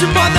Impossible